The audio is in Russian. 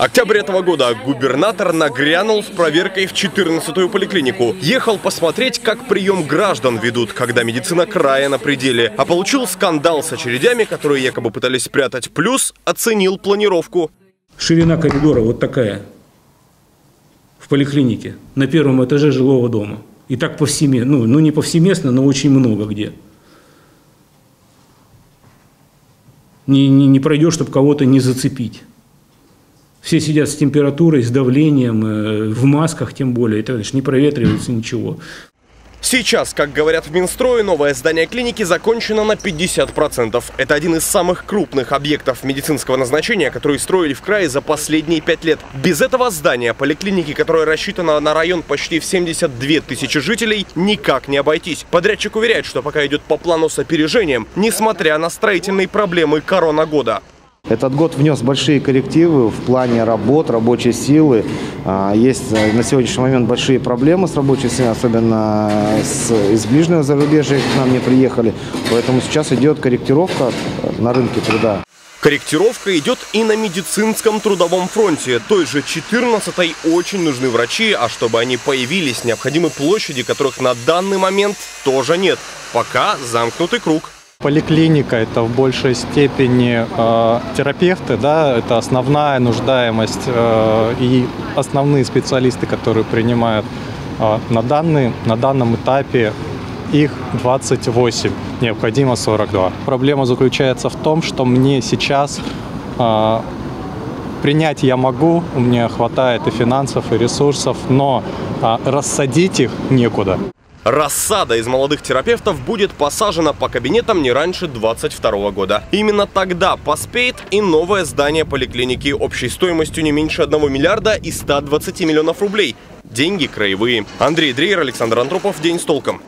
Октябрь этого года губернатор нагрянул с проверкой в 14-ю поликлинику. Ехал посмотреть, как прием граждан ведут, когда медицина края на пределе. А получил скандал с очередями, которые якобы пытались спрятать. Плюс оценил планировку. Ширина коридора вот такая в поликлинике на первом этаже жилого дома. И так повсеместно, ну, ну не повсеместно, но очень много где. Не, не, не пройдешь, чтобы кого-то не зацепить. Все сидят с температурой, с давлением, э, в масках тем более, это не проветривается ничего. Сейчас, как говорят в Минстрое, новое здание клиники закончено на 50%. Это один из самых крупных объектов медицинского назначения, которые строили в крае за последние пять лет. Без этого здания поликлиники, которая рассчитана на район почти в 72 тысячи жителей, никак не обойтись. Подрядчик уверяет, что пока идет по плану с опережением, несмотря на строительные проблемы корона года. Этот год внес большие коррективы в плане работ, рабочей силы. А, есть э, на сегодняшний момент большие проблемы с рабочей силой, особенно с, из ближнего зарубежья к нам не приехали. Поэтому сейчас идет корректировка на рынке труда. Корректировка идет и на медицинском трудовом фронте. Той же 14-й очень нужны врачи, а чтобы они появились, необходимы площади, которых на данный момент тоже нет. Пока замкнутый круг. Поликлиника – это в большей степени э, терапевты, да, это основная нуждаемость э, и основные специалисты, которые принимают э, на, данный, на данном этапе их 28, необходимо 42. Проблема заключается в том, что мне сейчас э, принять я могу, у меня хватает и финансов, и ресурсов, но э, рассадить их некуда. Рассада из молодых терапевтов будет посажена по кабинетам не раньше 2022 года. Именно тогда поспеет и новое здание поликлиники общей стоимостью не меньше 1 миллиарда и 120 миллионов рублей. Деньги краевые. Андрей Дрейер, Александр Антропов. День с толком.